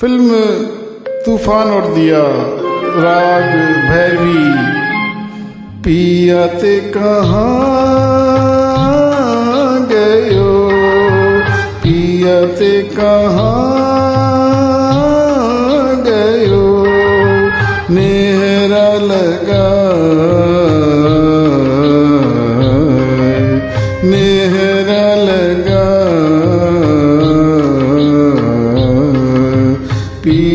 Film, तूफ़ान और दिया, राग, भैरवी, पियाते कहाँ गयो पियाते कहाँ गयो नेहरा लगा नेहरा लगा।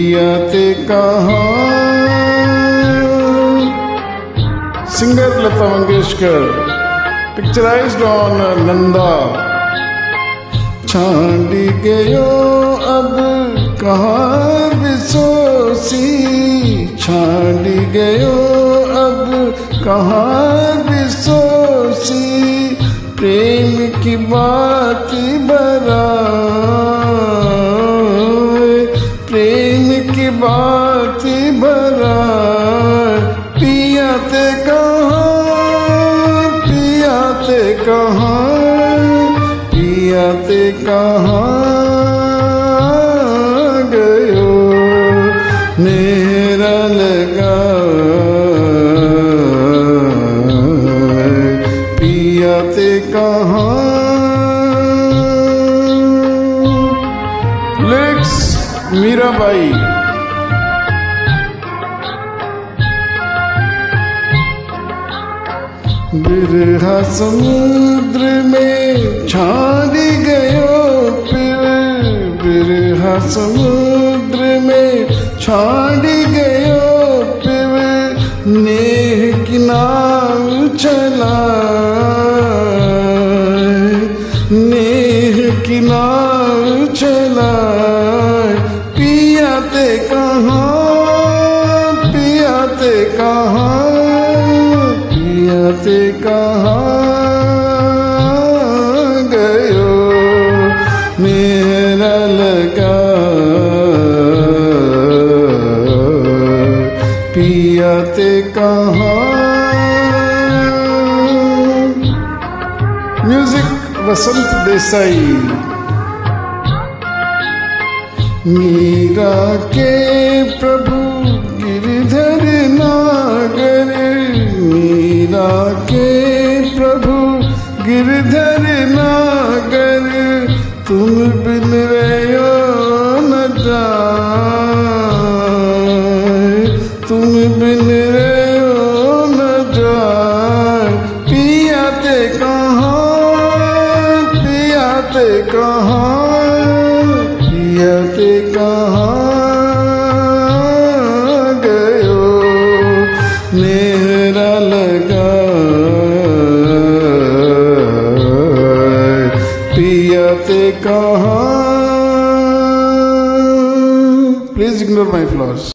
पियाते कहाँ? Singer Lata Mangeshkar picturised on Nanda छांडी गयो अब कहाँ बिसोसी? छांडी गयो अब कहाँ बिसोसी? प्रेम की बात बरा। की बात बरा पियाते कहाँ पियाते कहाँ पियाते कहाँ गयो। नेहरा लगा। पियाते कहाँ। लिरिक्स मीराबाई। बिरहा समुद्र में छाड़ गयो फिर बिरहा समुद्र में छाड़ गयो फिर नेह की नाव चला पियाते कहाँ गयो? मेरा लगा पियाते कहाँ? म्यूज़िक वसंत देसाई। मीरा के प्रभु, गिरधर नागर, तुम बिन रहो न जाए तुम बिन रहो न जाए पियाते कहाँ पियाते कहाँ? कहाँ प्लीज इग्नोर माई फ्लॉर्स